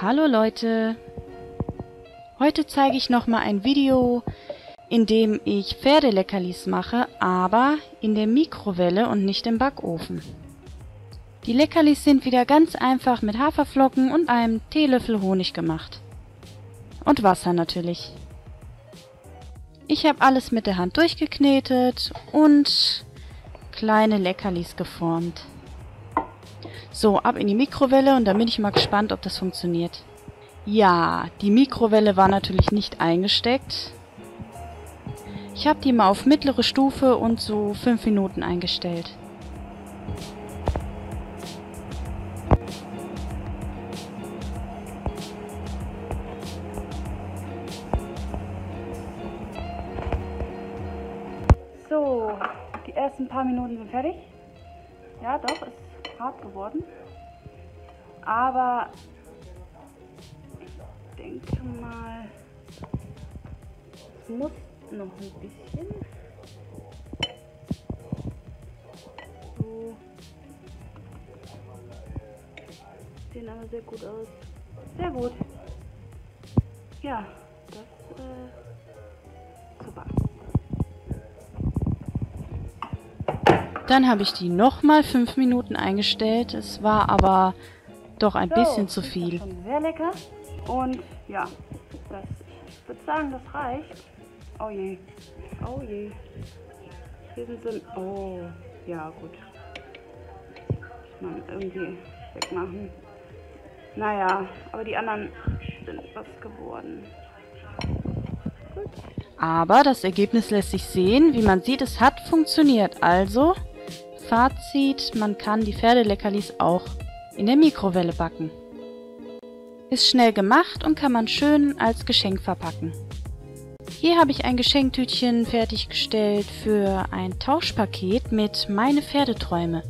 Hallo Leute! Heute zeige ich nochmal ein Video, in dem ich Pferdeleckerlis mache, aber in der Mikrowelle und nicht im Backofen. Die Leckerlis sind wieder ganz einfach mit Haferflocken und einem Teelöffel Honig gemacht. Und Wasser natürlich. Ich habe alles mit der Hand durchgeknetet und kleine Leckerlis geformt. So, ab in die Mikrowelle und dann bin ich mal gespannt, ob das funktioniert. Ja, die Mikrowelle war natürlich nicht eingesteckt. Ich habe die mal auf mittlere Stufe und so 5 Minuten eingestellt. So, die ersten paar Minuten sind fertig. Ja, doch, ist hart geworden. Aber ich denke mal, es muss noch ein bisschen. So. Sehen aber sehr gut aus. Sehr gut. Ja, das äh, Dann habe ich die nochmal fünf Minuten eingestellt. Es war aber doch ein so, bisschen zu viel. sehr lecker. Und ja, das, ich würde sagen, das reicht. Oh je. Oh je. Hier sind so... Oh, ja gut. Muss man irgendwie wegmachen. Naja, aber die anderen sind was geworden. Gut. Aber das Ergebnis lässt sich sehen. Wie man sieht, es hat funktioniert. Also, Fazit, man kann die Pferdeleckerlis auch in der Mikrowelle backen. Ist schnell gemacht und kann man schön als Geschenk verpacken. Hier habe ich ein Geschenktütchen fertiggestellt für ein Tauschpaket mit Meine Pferdeträume.